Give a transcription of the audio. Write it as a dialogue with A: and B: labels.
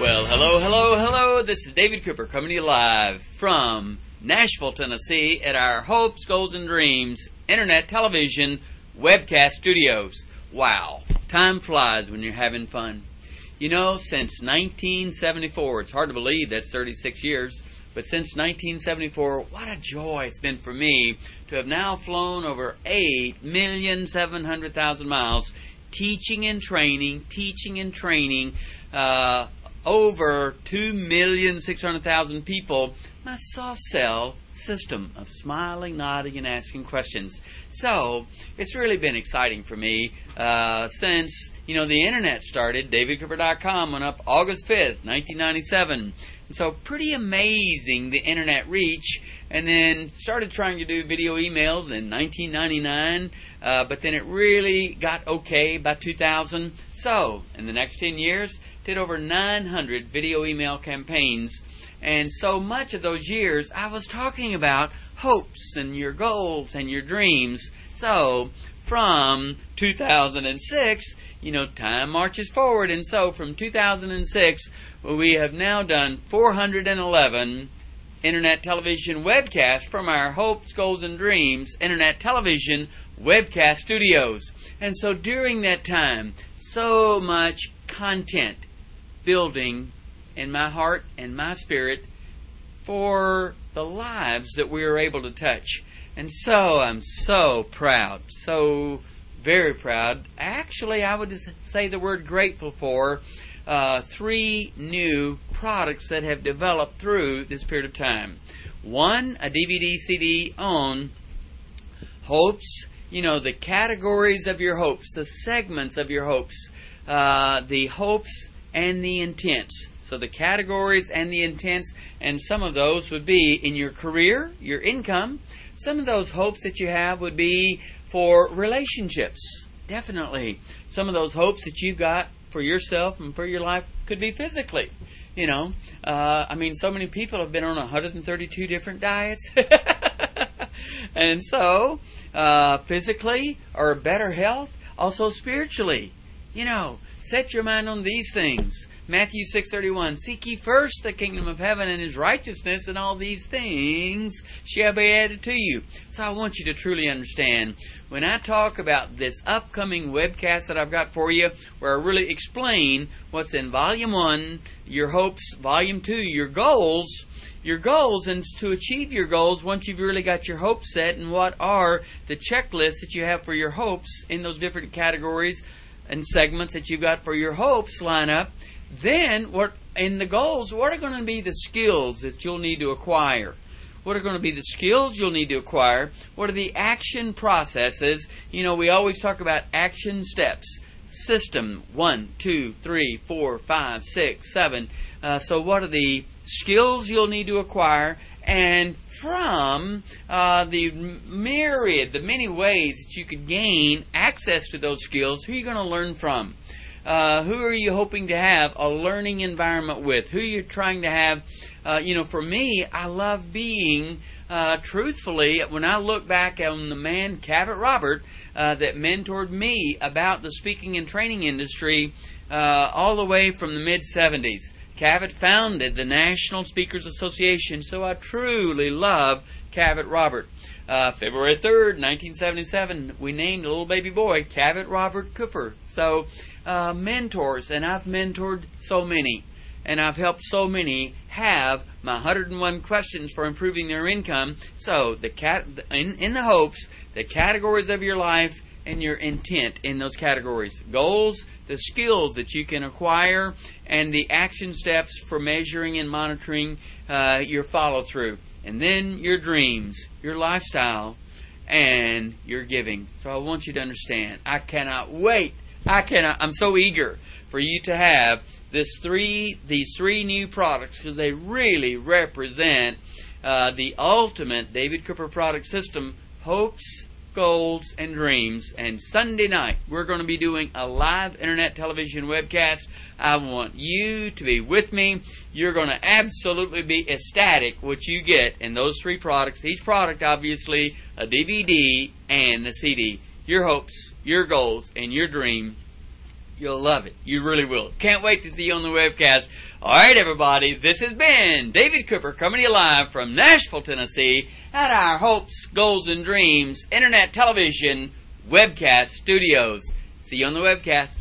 A: Well, hello, hello, hello. This is David Cooper coming to you live from Nashville, Tennessee at our Hopes, Goals, and Dreams Internet Television Webcast Studios. Wow, time flies when you're having fun. You know, since 1974, it's hard to believe that's 36 years, but since 1974, what a joy it's been for me to have now flown over 8,700,000 miles teaching and training, teaching and training uh, over 2,600,000 people my soft sell system of smiling, nodding, and asking questions. So it's really been exciting for me uh, since you know the internet started. DavidCooper.com went up August 5th, 1997. And so pretty amazing the internet reach. And then started trying to do video emails in 1999, uh, but then it really got okay by 2000. So in the next 10 years, did over 900 video email campaigns. And so much of those years, I was talking about hopes and your goals and your dreams. So from 2006, you know, time marches forward. And so from 2006, we have now done 411 internet television webcasts from our hopes, goals, and dreams internet television webcast studios. And so during that time, so much content building in my heart and my spirit for the lives that we are able to touch. And so I'm so proud, so very proud. Actually, I would say the word grateful for uh, three new products that have developed through this period of time. One, a DVD CD on hopes, you know, the categories of your hopes, the segments of your hopes, uh, the hopes and the intents. So the categories and the intents, and some of those would be in your career, your income. Some of those hopes that you have would be for relationships, definitely. Some of those hopes that you've got for yourself and for your life could be physically. You know, uh, I mean, so many people have been on 132 different diets. and so, uh, physically or better health, also spiritually. You know, set your mind on these things. Matthew 6:31 Seek ye first the kingdom of heaven and his righteousness and all these things shall be added to you. So I want you to truly understand when I talk about this upcoming webcast that I've got for you where I really explain what's in volume 1, your hopes, volume 2, your goals, your goals and to achieve your goals once you've really got your hopes set and what are the checklists that you have for your hopes in those different categories and segments that you've got for your hopes line up, then what in the goals, what are going to be the skills that you'll need to acquire? What are going to be the skills you'll need to acquire? What are the action processes? You know, we always talk about action steps. System one, two, three, four, five, six, seven. Uh, so, what are the skills you'll need to acquire? And from uh, the myriad, the many ways that you could gain access to those skills, who are you going to learn from? Uh, who are you hoping to have a learning environment with? Who are you're trying to have? Uh, you know, for me, I love being, uh, truthfully, when I look back on the man, Cavett Robert, uh, that mentored me about the speaking and training industry uh, all the way from the mid 70s. Cavett founded the National Speakers Association, so I truly love Cavett Robert. Uh, February 3rd, 1977, we named a little baby boy Cavett Robert Cooper. So, uh, mentors, and I've mentored so many, and I've helped so many have my 101 questions for improving their income. So, the cat in, in the hopes, the categories of your life, and your intent in those categories. Goals, the skills that you can acquire, and the action steps for measuring and monitoring uh, your follow through. And then your dreams, your lifestyle, and your giving. So I want you to understand. I cannot wait. I cannot. I'm so eager for you to have this three these three new products because they really represent uh, the ultimate David Cooper product system. Hopes, goals, and dreams. And Sunday night, we're going to be doing a live internet television webcast. I want you to be with me. You're going to absolutely be ecstatic what you get in those three products. Each product, obviously, a DVD and a CD. Your hopes, your goals, and your dream You'll love it. You really will. Can't wait to see you on the webcast. All right, everybody. This has been David Cooper coming to you live from Nashville, Tennessee at our Hopes, Goals, and Dreams Internet Television Webcast Studios. See you on the webcast.